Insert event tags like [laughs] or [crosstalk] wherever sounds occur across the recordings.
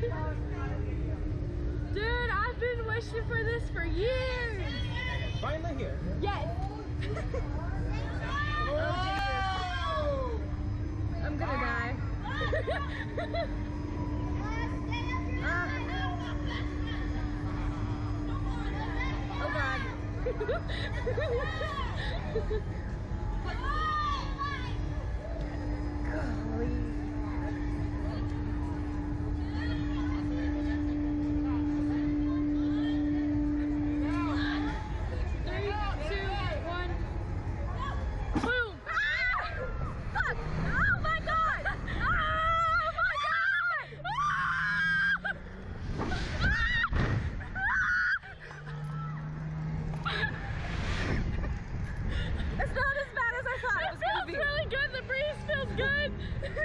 Dude, I've been wishing for this for years. Finally here. Yes. Oh! I'm gonna die. Ah. [laughs] Oh god. [laughs] [laughs] Golly. Three, two, one. Boom! Ah! Fuck! Oh my god! Oh my god! It's not as bad as I thought it was gonna be. It feels really good. The breeze feels good.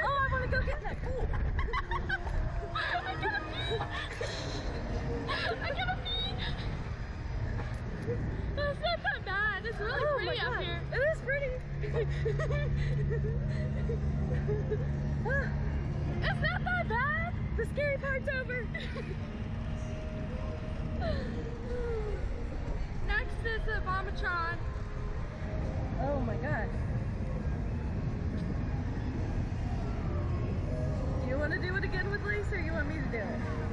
oh, I want to go get that. Ooh. I gotta pee. I gotta pee. That's not that bad. It's really Oh pretty up here. It is pretty. [laughs] It's not that bad. the scary part's over. [laughs] Next is the Vomitron. Oh my for me to do it.